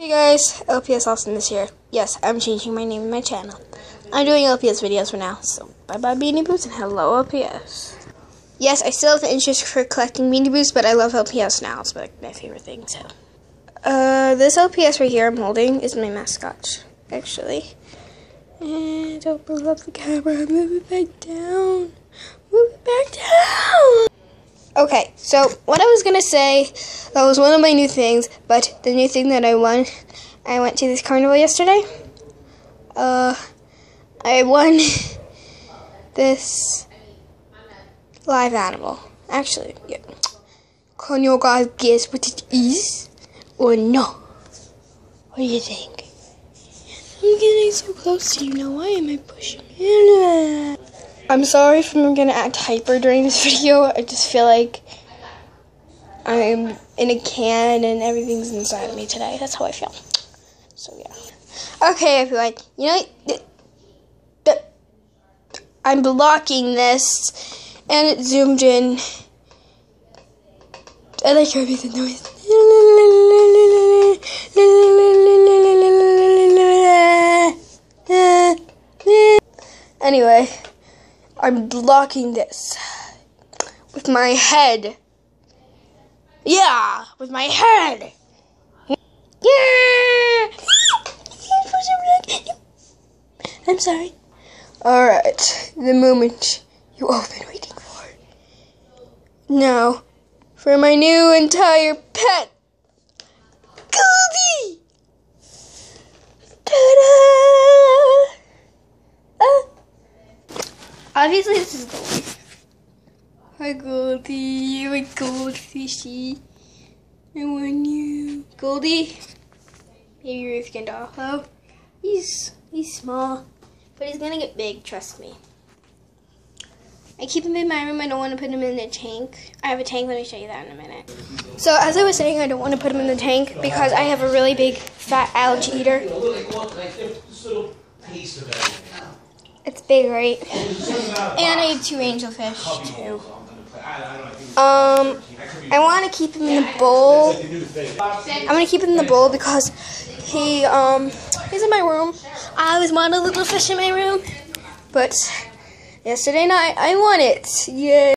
Hey guys, LPS Austin is here. Yes, I'm changing my name in my channel. I'm doing LPS videos for now, so bye bye Beanie Boos and hello LPS. Yes, I still have the interest for collecting Beanie Boos, but I love LPS now. It's like my favorite thing, so. Uh, this LPS right here I'm holding is my mascot, actually. And don't move up the camera, move it back down. Move it back down! Okay, so what I was gonna say, that was one of my new things, but the new thing that I won, I went to this carnival yesterday. Uh, I won this live animal. Actually, yeah. Can you guys guess what it is? Or no? What do you think? I'm getting so close to you now. Why am I pushing? I'm sorry if I'm gonna act hyper during this video. I just feel like I'm in a can and everything's inside of me today. That's how I feel. So yeah. Okay, everyone. You know, I'm blocking this, and it zoomed in. I like how the noise. Anyway. I'm blocking this with my head. Yeah, with my head. Yeah. I'm sorry. All right, the moment you all been waiting for. Now, for my new entire pet, Obviously, this is Goldie. Hi, Goldie. You're a goldfishy. I want you. Goldie? Maybe Ruth Gandolfo. He's, he's small, but he's gonna get big, trust me. I keep him in my room. I don't want to put him in the tank. I have a tank. Let me show you that in a minute. So, as I was saying, I don't want to put him in the tank because I have a really big fat algae eater. It's big, right? And I have two angelfish too. Um, I want to keep him in the bowl. I'm gonna keep him in the bowl because he um he's in my room. I always want a little fish in my room, but yesterday night I won it. Yeah.